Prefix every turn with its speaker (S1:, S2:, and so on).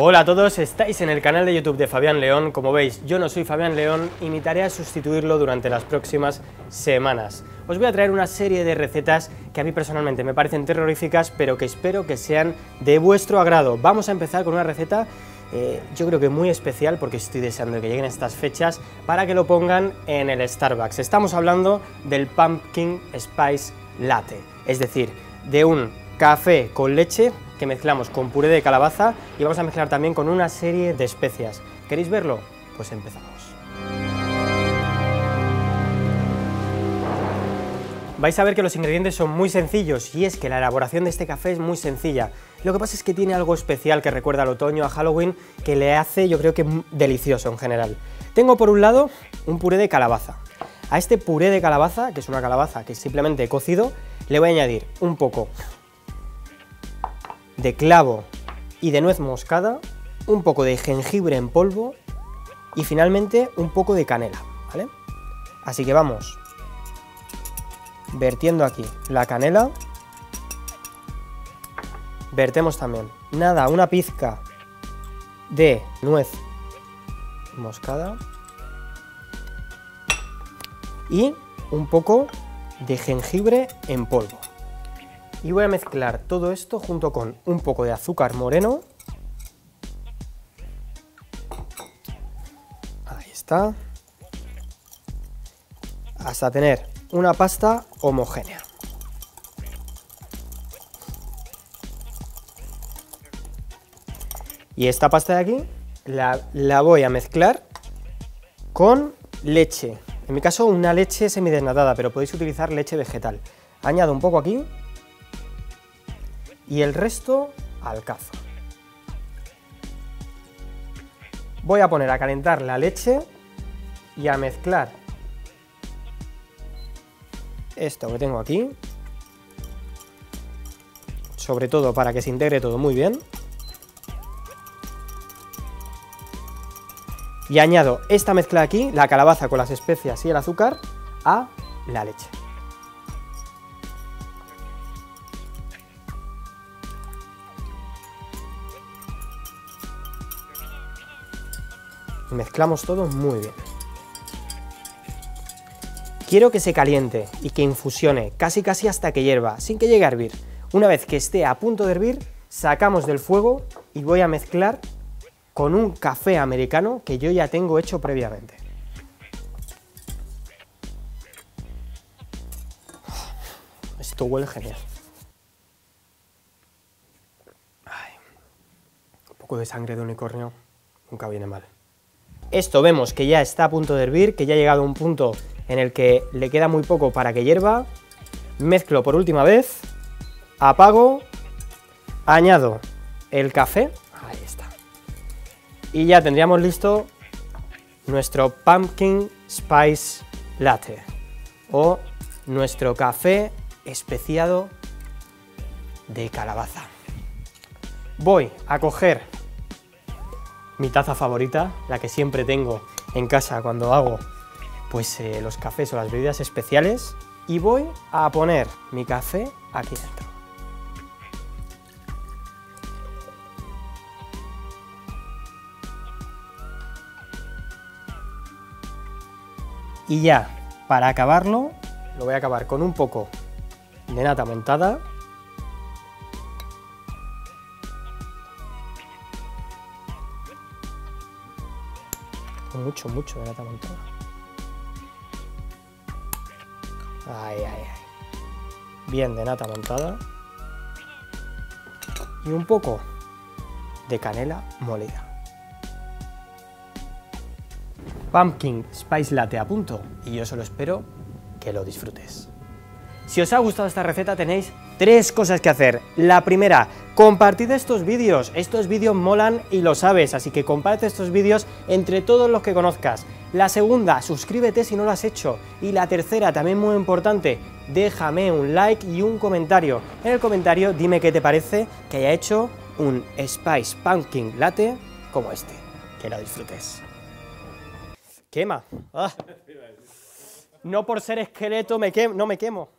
S1: Hola a todos, estáis en el canal de YouTube de Fabián León. Como veis, yo no soy Fabián León y mi tarea es sustituirlo durante las próximas semanas. Os voy a traer una serie de recetas que a mí personalmente me parecen terroríficas, pero que espero que sean de vuestro agrado. Vamos a empezar con una receta eh, yo creo que muy especial porque estoy deseando que lleguen estas fechas para que lo pongan en el Starbucks. Estamos hablando del Pumpkin Spice Latte, es decir, de un café con leche que mezclamos con puré de calabaza y vamos a mezclar también con una serie de especias. ¿Queréis verlo? Pues empezamos. Vais a ver que los ingredientes son muy sencillos y es que la elaboración de este café es muy sencilla. Lo que pasa es que tiene algo especial que recuerda al otoño, a Halloween, que le hace yo creo que delicioso en general. Tengo por un lado un puré de calabaza. A este puré de calabaza, que es una calabaza que simplemente he cocido, le voy a añadir un poco de clavo y de nuez moscada, un poco de jengibre en polvo y finalmente un poco de canela, ¿vale? Así que vamos vertiendo aquí la canela, vertemos también, nada, una pizca de nuez moscada y un poco de jengibre en polvo. Y voy a mezclar todo esto junto con un poco de azúcar moreno. Ahí está. Hasta tener una pasta homogénea. Y esta pasta de aquí la, la, voy a mezclar con leche. En mi caso una leche semidesnatada, pero podéis utilizar leche vegetal. Añado un poco aquí y el resto al cazo. Voy a poner a calentar la leche y a mezclar esto que tengo aquí, sobre todo para que se integre todo muy bien. Y añado esta mezcla aquí, la calabaza con las especias y el azúcar, a la leche. Mezclamos todo muy bien. Quiero que se caliente y que infusione casi casi hasta que hierva, sin que llegue a hervir. Una vez que esté a punto de hervir, sacamos del fuego y voy a mezclar con un café americano que yo ya tengo hecho previamente. Esto huele genial. un poco de sangre de unicornio nunca viene mal. Esto vemos que ya está a punto de hervir, que ya ha llegado a un punto en el que le queda muy poco para que hierva. Mezclo por última vez, apago, añado el café, ahí está. Y ya tendríamos listo nuestro Pumpkin Spice Latte o nuestro café especiado de calabaza. Voy a coger mi taza favorita, la que siempre tengo en casa cuando hago pues, eh, los cafés o las bebidas especiales, y voy a poner mi café aquí dentro. Y ya, para acabarlo, lo voy a acabar con un poco de nata montada mucho, mucho de nata montada. Ay, ay, ay. Bien de nata montada. Y un poco de canela molida. Pumpkin Spice Latte a punto y yo solo espero que lo disfrutes. Si os ha gustado esta receta tenéis tres cosas que hacer. La primera, compartid estos vídeos. Estos vídeos molan y lo sabes, así que comparte estos vídeos entre todos los que conozcas. La segunda, suscríbete si no lo has hecho. Y la tercera, también muy importante, déjame un like y un comentario. En el comentario dime qué te parece que haya hecho un Spice Pumpkin Latte como este. Que lo disfrutes. Quema. Ah. No por ser esqueleto me quemo, no me quemo.